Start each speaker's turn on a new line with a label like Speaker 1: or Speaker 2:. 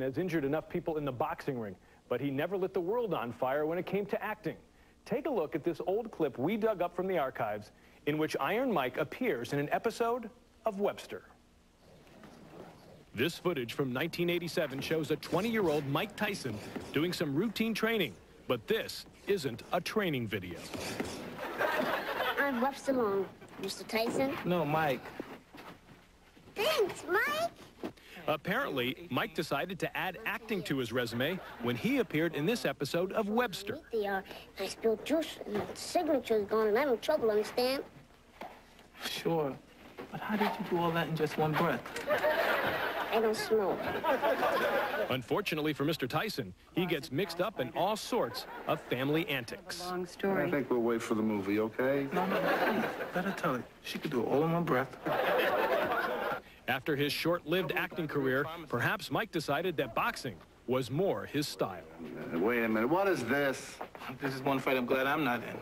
Speaker 1: has injured enough people in the boxing ring, but he never lit the world on fire when it came to acting. Take a look at this old clip we dug up from the archives in which Iron Mike appears in an episode of Webster. This footage from 1987 shows a 20-year-old Mike Tyson doing some routine training, but this isn't a training video.
Speaker 2: I'm Webster Long. Mr. Tyson?
Speaker 3: No, Mike.
Speaker 2: Thanks, Mike.
Speaker 1: Apparently, Mike decided to add acting to his resume when he appeared in this episode of Webster.
Speaker 2: They uh, are. I spilled juice and the signature's gone and I'm in trouble, understand?
Speaker 3: Sure. But how did you do all that in just one breath?
Speaker 2: I don't smoke.
Speaker 1: Unfortunately for Mr. Tyson, he gets mixed up in all sorts of family antics.
Speaker 4: Long story.
Speaker 5: I think we'll wait for the movie, okay?
Speaker 3: No, no, no. Let her tell it. She could do it all in one breath.
Speaker 1: After his short-lived acting career, perhaps Mike decided that boxing was more his style.
Speaker 5: Wait a minute, what is this?
Speaker 3: This is one fight I'm glad I'm not in.